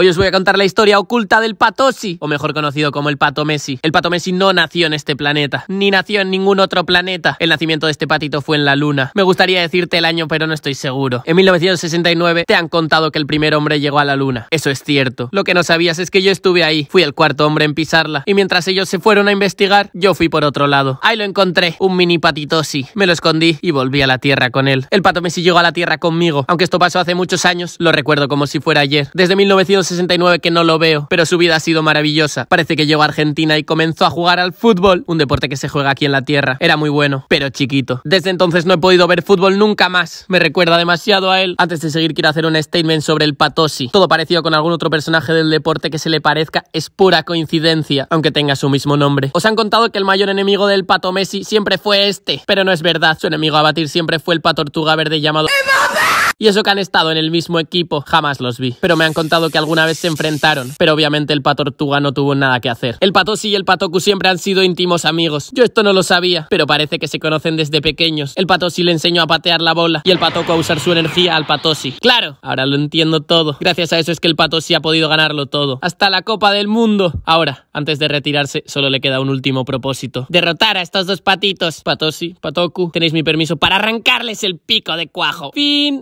Hoy os voy a contar la historia oculta del Patosi, o mejor conocido como el Pato Messi. El Pato Messi no nació en este planeta, ni nació en ningún otro planeta. El nacimiento de este patito fue en la luna. Me gustaría decirte el año, pero no estoy seguro. En 1969 te han contado que el primer hombre llegó a la luna. Eso es cierto. Lo que no sabías es que yo estuve ahí. Fui el cuarto hombre en pisarla. Y mientras ellos se fueron a investigar, yo fui por otro lado. Ahí lo encontré, un mini patitosi. Me lo escondí y volví a la Tierra con él. El Pato Messi llegó a la Tierra conmigo. Aunque esto pasó hace muchos años, lo recuerdo como si fuera ayer. Desde 1969 que no lo veo, pero su vida ha sido maravillosa. Parece que llegó a Argentina y comenzó a jugar al fútbol, un deporte que se juega aquí en la Tierra. Era muy bueno, pero chiquito. Desde entonces no he podido ver fútbol nunca más. Me recuerda demasiado a él. Antes de seguir quiero hacer un statement sobre el Patosi. Todo parecido con algún otro personaje del deporte que se le parezca es pura coincidencia, aunque tenga su mismo nombre. Os han contado que el mayor enemigo del Pato Messi siempre fue este, pero no es verdad. Su enemigo a batir siempre fue el Patortuga Verde llamado... Y eso que han estado en el mismo equipo, jamás los vi. Pero me han contado que alguna vez se enfrentaron. Pero obviamente el Patortuga no tuvo nada que hacer. El Patosi y el Patoku siempre han sido íntimos amigos. Yo esto no lo sabía, pero parece que se conocen desde pequeños. El Patosi le enseñó a patear la bola y el Patoku a usar su energía al Patosi. Claro, ahora lo entiendo todo. Gracias a eso es que el Patosi ha podido ganarlo todo. Hasta la Copa del Mundo. Ahora, antes de retirarse, solo le queda un último propósito. Derrotar a estos dos patitos. Patosi, Patoku, tenéis mi permiso para arrancarles el pico de cuajo. Fin.